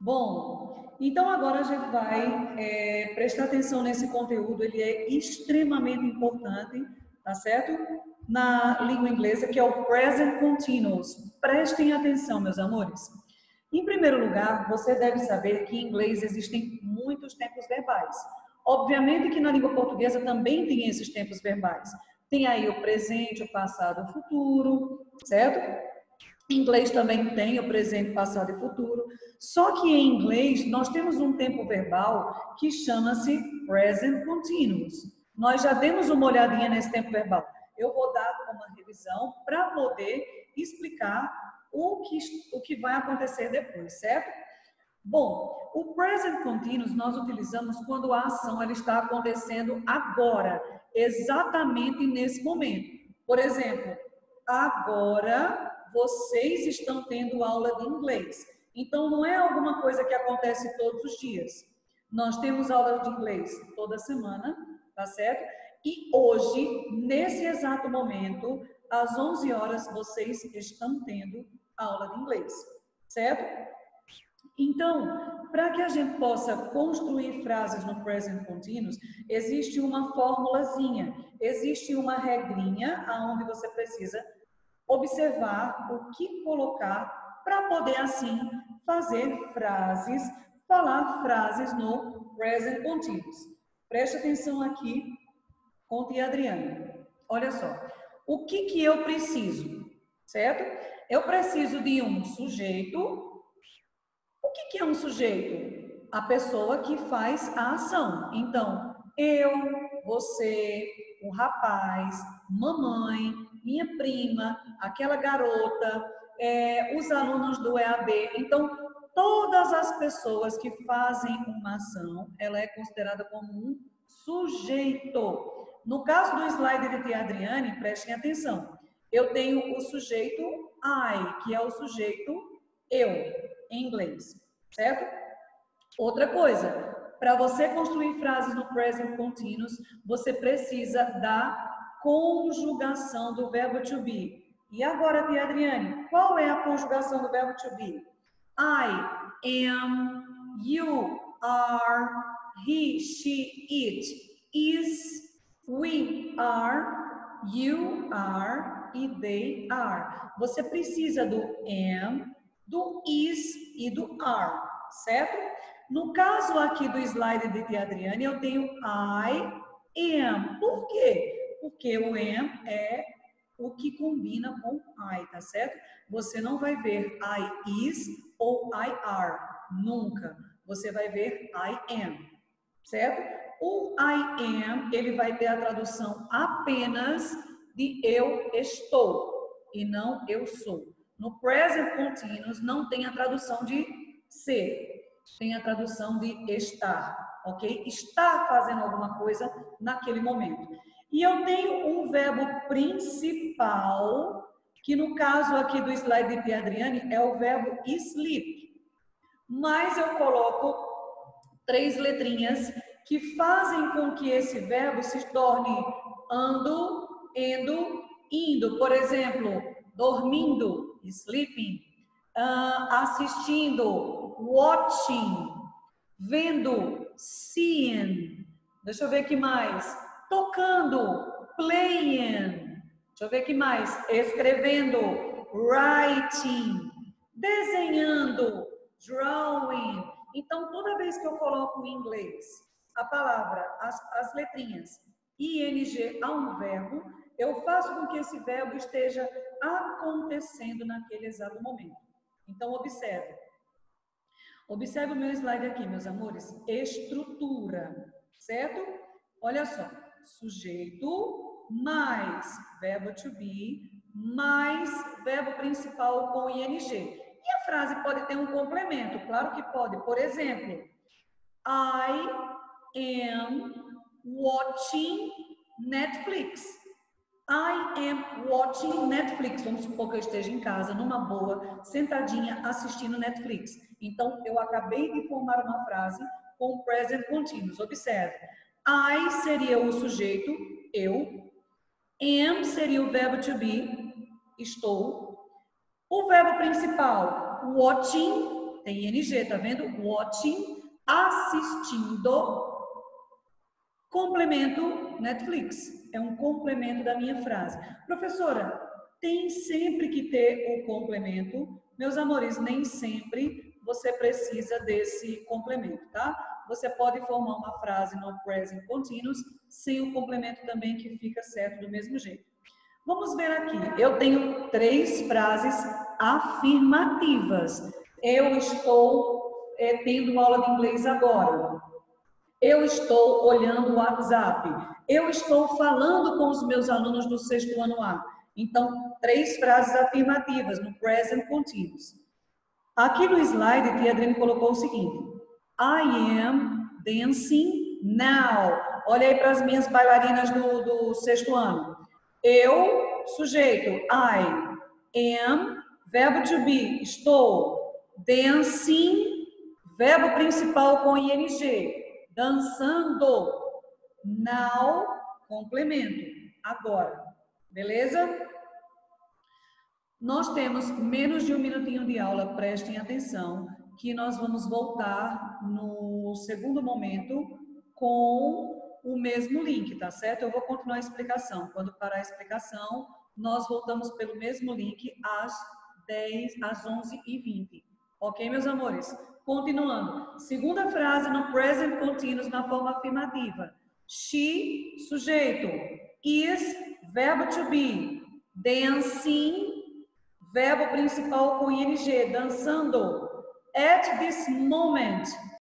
Bom, então agora a gente vai é, prestar atenção nesse conteúdo, ele é extremamente importante, tá certo? Na língua inglesa, que é o present continuous. Prestem atenção, meus amores. Em primeiro lugar, você deve saber que em inglês existem muitos tempos verbais. Obviamente que na língua portuguesa também tem esses tempos verbais. Tem aí o presente, o passado, o futuro, certo? Inglês também tem o presente, passado e futuro. Só que em inglês nós temos um tempo verbal que chama-se present continuous. Nós já demos uma olhadinha nesse tempo verbal. Eu vou dar uma revisão para poder explicar o que, o que vai acontecer depois, certo? Bom, o present continuous nós utilizamos quando a ação ela está acontecendo agora, exatamente nesse momento. Por exemplo, agora vocês estão tendo aula de inglês. Então, não é alguma coisa que acontece todos os dias. Nós temos aula de inglês toda semana, tá certo? E hoje, nesse exato momento, às 11 horas, vocês estão tendo aula de inglês, certo? Então, para que a gente possa construir frases no present continuous, existe uma formulazinha, existe uma regrinha aonde você precisa observar o que colocar para poder assim fazer frases, falar frases no present continuous. Preste atenção aqui, Conte e Adriana. Olha só, o que que eu preciso, certo? Eu preciso de um sujeito. O que que é um sujeito? A pessoa que faz a ação. Então, eu, você, o rapaz, mamãe, minha prima, aquela garota, é, os alunos do EAB. Então, todas as pessoas que fazem uma ação, ela é considerada como um sujeito. No caso do slide de Adriane, prestem atenção. Eu tenho o sujeito I, que é o sujeito eu, em inglês, certo? Outra coisa, para você construir frases no present continuous, você precisa da conjugação do verbo to be. E agora, Tia Adriane, qual é a conjugação do verbo to be? I am, you are, he, she, it, is, we are, you are e they are. Você precisa do am, do is e do are, certo? No caso aqui do slide de Tia Adriane, eu tenho I am. Por quê? porque o am é o que combina com I, tá certo? Você não vai ver I is ou I are, nunca. Você vai ver I am, certo? O I am, ele vai ter a tradução apenas de eu estou e não eu sou. No present continuous não tem a tradução de ser, tem a tradução de estar, ok? Estar fazendo alguma coisa naquele momento. E eu tenho um verbo principal, que no caso aqui do slide de Adriane é o verbo sleep. Mas eu coloco três letrinhas que fazem com que esse verbo se torne ando, endo, indo. Por exemplo, dormindo, sleeping, uh, assistindo, watching, vendo, seeing. Deixa eu ver aqui mais tocando, playing. Deixa eu ver aqui mais. Escrevendo, writing. Desenhando, drawing. Então, toda vez que eu coloco em inglês a palavra, as, as letrinhas ing a um verbo, eu faço com que esse verbo esteja acontecendo naquele exato momento. Então, observe. Observe o meu slide aqui, meus amores. Estrutura, certo? Olha só sujeito mais verbo to be mais verbo principal com ing. E a frase pode ter um complemento, claro que pode. Por exemplo, I am watching Netflix. I am watching Netflix. Vamos supor que eu esteja em casa, numa boa, sentadinha, assistindo Netflix. Então, eu acabei de formar uma frase com present continuous. Observe. I seria o sujeito, eu. Am seria o verbo to be, estou. O verbo principal, watching, tem ing, tá vendo? Watching, assistindo, complemento Netflix. É um complemento da minha frase. Professora, tem sempre que ter o complemento. Meus amores, nem sempre você precisa desse complemento, tá? Você pode formar uma frase no present continuous sem o complemento também que fica certo do mesmo jeito. Vamos ver aqui. Eu tenho três frases afirmativas. Eu estou é, tendo aula de inglês agora. Eu estou olhando o WhatsApp. Eu estou falando com os meus alunos do sexto ano A. Então, três frases afirmativas no present continuous. Aqui no slide, Tia Adriane colocou o seguinte: I am dancing now. Olha aí para as minhas bailarinas do, do sexto ano. Eu, sujeito, I am, verbo to be, estou. Dancing, verbo principal com ing, dançando. Now, complemento, agora. Beleza? Nós temos menos de um minutinho de aula, prestem atenção, que nós vamos voltar no segundo momento com o mesmo link, tá certo? Eu vou continuar a explicação. Quando parar a explicação, nós voltamos pelo mesmo link às 10, às 11 e 20. Ok, meus amores? Continuando. Segunda frase no present continuous na forma afirmativa. She, sujeito. Is, verbo to be. Dancing, verbo principal com ing, dançando. At this moment,